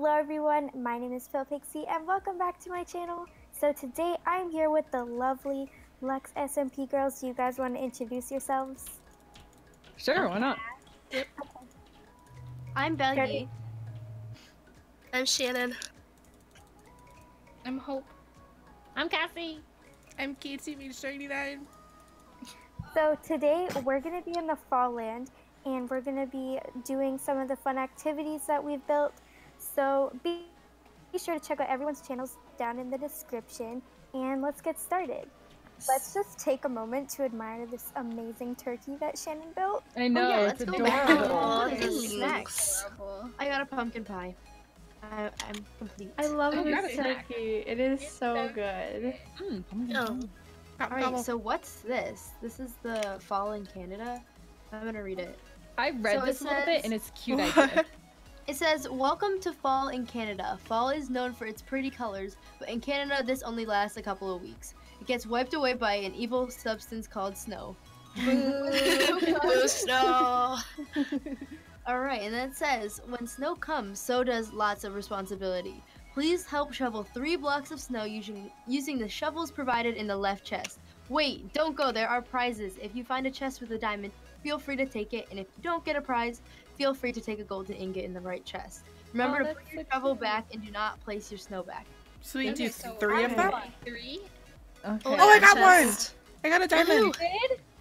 Hello everyone, my name is Phil Pixie and welcome back to my channel. So today I'm here with the lovely Lux SMP girls. Do you guys want to introduce yourselves? Sure, why not? I'm Belly. I'm Shannon. I'm Hope. I'm Cassie. I'm Katie Beach 39. So today we're going to be in the Fall Land and we're going to be doing some of the fun activities that we've built. So be, be sure to check out everyone's channels down in the description and let's get started. Let's just take a moment to admire this amazing turkey that Shannon built. I know, yeah, it's let's go adorable. back. Aw, This is thanks. snacks. I got a pumpkin pie. I, I'm complete. I love Oh, this grab snack. turkey. It is so good. Mm, pumpkin Oh. Alright, so what's this? This is the fall in Canada. I'm gonna read it. I read So it this a little bit and it's cute What? idea. It says, Welcome to fall in Canada. Fall is known for its pretty colors, but in Canada, this only lasts a couple of weeks. It gets wiped away by an evil substance called snow. Boo snow. Alright, and then it says, When snow comes, so does lots of responsibility. Please help shovel three blocks of snow using, using the shovels provided in the left chest. Wait, don't go, there are prizes. If you find a chest with a diamond, feel free to take it, and if you don't get a prize, feel free to take a golden ingot in the right chest. Remember Oh, to put your shovel cute. back and do not place your snow back. So we do so three of them? Three? Okay. Oh, I got one! I got a diamond.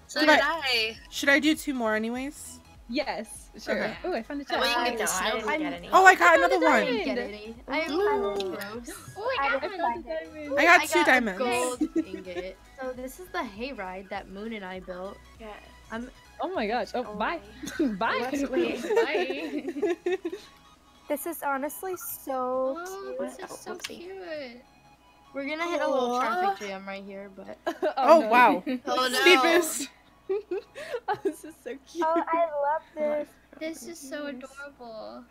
So Did did I- I. Should I do two more anyways? Yes, sure. Okay. Oh, I found a That way you chest. can get the snow. didn't get any. Oh, I got another found a I one. didn't get any. I am Ooh. gross. Oh, I I got didn't one. find it. I got I two got a diamonds. gold ingot. So this is the hayride that Moon and I built. Yes. I'm- Oh my gosh. Oh, Oh bye. my- bye. Wait, wait, bye. This is honestly so Oh, cute. this is so Whoopsie. cute. We're gonna hit a little traffic jam right here, but oh, oh, no. wow. Oh Speed no. boost. oh, this is so cute. Oh, I love this. This is so adorable.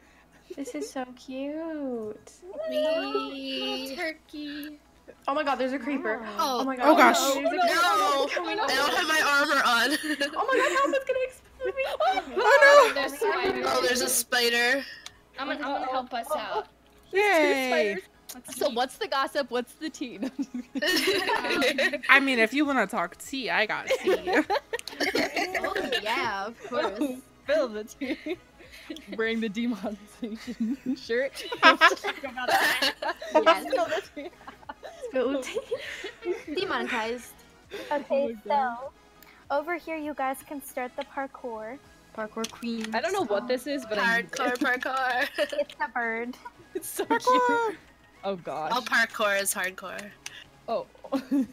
This is so cute. Me. Turkey. Oh my god, there's a creeper. Oh, Oh my god. Oh, gosh. Oh, there's a no. Oh, I don't have my armor on. Oh my god, help! It's gonna explode me. Oh, oh There's oh, there's a spider. I'm gonna, I'm gonna help us out. Yay! So what's the gossip? What's the tea? I mean, if you want to talk tea, I got tea. oh yeah, of course. Spill the tea. Wearing the demonetization shirt. Yes. Spill the tea. Demonetized. Okay, Oh so over here you guys can start the parkour. Parkour queen. I don't know what this is, but I Hardcore parkour. It's a bird. It's so Parkour. cute. Oh gosh. All parkour is hardcore. Oh.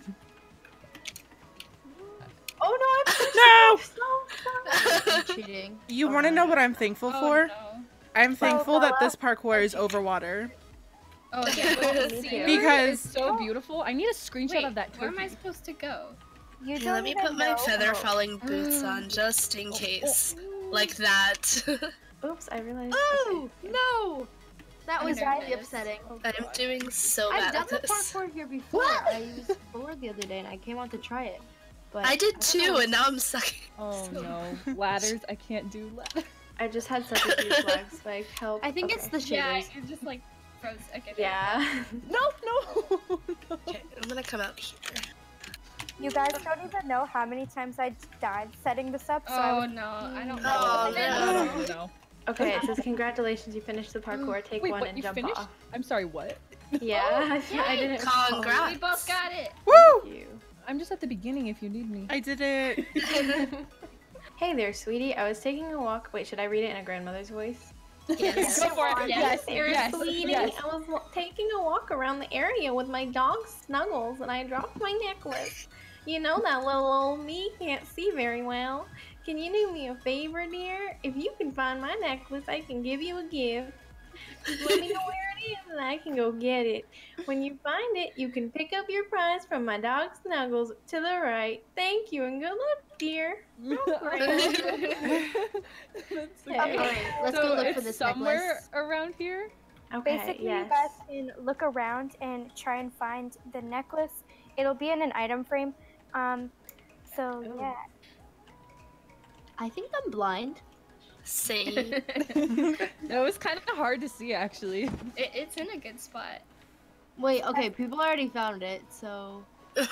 Oh no, I'm No! cheating. You want to know what I'm thankful Oh, for? no. I'm thankful that this parkour is over water. Oh yeah. Well, Me see, too. Because- it's so beautiful. I need a screenshot Wait, of that where am I supposed to go? You Okay, let me even put my know- feather oh. falling boots on just in oh, case. Oh. Like that. Oops, I realized. Oh no! That was really upsetting. Oh, I'm doing so I've bad done at the this. parkour here before. I used floor the other day and I came out to try it. But I did don't too, know. and now I'm sucking. Oh no. Ladders. I can't do ladders. I just had such a huge lag, so I help. I think it's okay. the Yeah, shaders. you're just like froze. Okay. Yeah. No, no. no. Okay, I'm gonna come out here. You guys don't even know how many times I died setting this up. So I Oh was no, I don't know. Oh, know. no. no. Okay, it says congratulations, you finished the parkour. Mm. Take Wait, one what? and jump finished? off. I'm sorry. What? Yeah, I oh, didn't. recall. Congrats. We both got it. Woo! Thank you. I'm just at the beginning. If you need me. I did it. Hey there, sweetie. I was taking a walk. Wait, should I read it in a grandmother's voice? Yes. Go for it. Yes. Dear Yes. sweetie, Yes. I was taking a walk around the area with my dog Snuggles, and I dropped my necklace. You know that little old me can't see very well. Can you do me a favor, dear? If you can find my necklace, I can give you a gift. Just let me know where it is, and I can go get it. When you find it, you can pick up your prize from my dog Snuggles to the right. Thank you, and good luck, dear. That's so Okay. let's so go look it's for this somewhere necklace. around here. Okay, Basically, yes. you guys can look around and try and find the necklace. It'll be in an item frame. Um, so Ooh. yeah. I think I'm blind. Same. It was kind of hard to see actually. It, it's in a good spot. Wait, okay, people already found it, so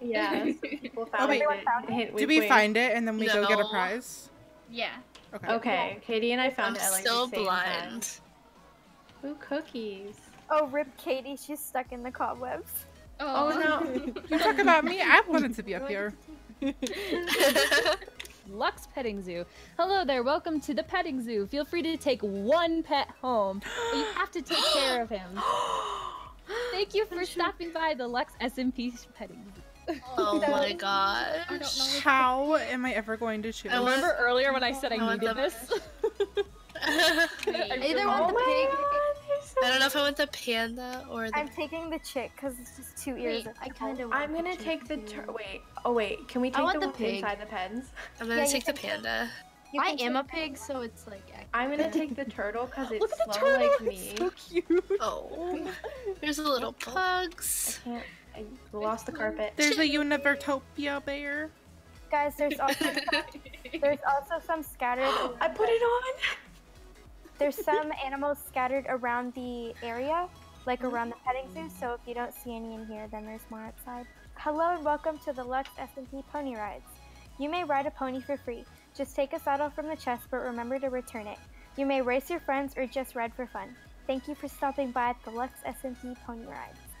Yeah, people found wait. it. Everyone found it? Hint, Did we wink. find it and then we go get a prize? Yeah. Okay. Okay, Katie and I found I'm it at like still the same time. blind. Ooh, cookies. Oh, rip Katie, she's stuck in the cobwebs. Oh no. You talk about me. I wanted to be up here. Lux Petting Zoo. Hello there, welcome to the petting zoo. Feel free to take one pet home, but you have to take care of him. Thank you for stopping by the Lux SMP Petting Zoo. oh my god. How am I ever going to choose? I Remember earlier when I said I I needed this? I I either want the pig. Don't know if I want the panda or the. I'm taking the chick because it's just two ears. Wait, I kind of. I'm gonna take the tur- wait. Oh wait, can we I take want the the one pig. inside the pens? I'm gonna Yeah, take the panda. I am a pig, so it's like. ac- I'm gonna take the turtle because it's Look at the slow turtle, like it's me. so cute. Oh. There's the little pugs. I can't. I lost the carpet. There's a Univertopia bear. Guys, there's also there's also some scattered. I put it on. There's some animals scattered around the area, like mm-hmm. around the petting zoo. So if you don't see any in here, then there's more outside. Hello and welcome to the Lux SMP Pony Rides. You may ride a pony for free. Just take a saddle from the chest, but remember to return it. You may race your friends or just ride for fun. Thank you for stopping by at the Lux SMP Pony Rides.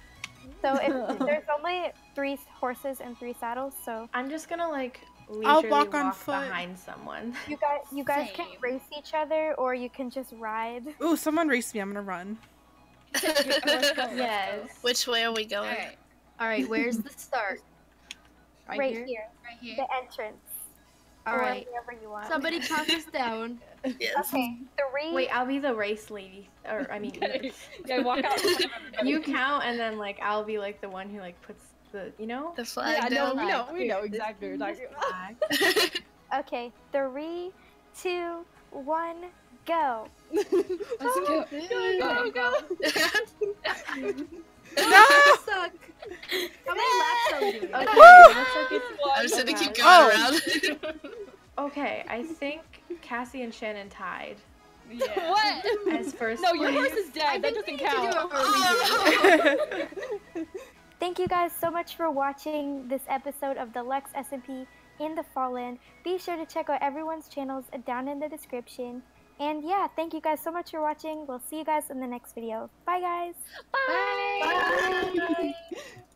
So if there's only three horses and three saddles, so I'm just gonna like I'll leisurely walk on foot. behind someone. you guys you guys can Same. race each other or you can just ride. Ooh, someone raced me. I'm gonna run. Yes. Which way are we going? Alright, All right, where's the start? Right, right here. here, right here. the entrance. All or right. wherever you want. Somebody count us down. Yes. Okay, three. Wait, I'll be the race lady, or I mean, yeah, walk out. in front of everybody. you count, and then like I'll be like the one who like puts the, you know. The flag Yeah, no, down. we know, we know exactly what you're talking about. Okay, three, two, one, go. Let's go. Go, go. No! How many laps are we doing? Okay, like I'm just gonna keep going Oh. around. Okay, I think Cassie and Shannon tied Yeah. What? as first. No, your horse is dead. That doesn't count. Oh, Thank you guys so much for watching this episode of the Lux SMP in the Fall Land. Be sure to check out everyone's channels down in the description. And yeah, thank you guys so much for watching. We'll see you guys in the next video. Bye guys. Bye. Bye.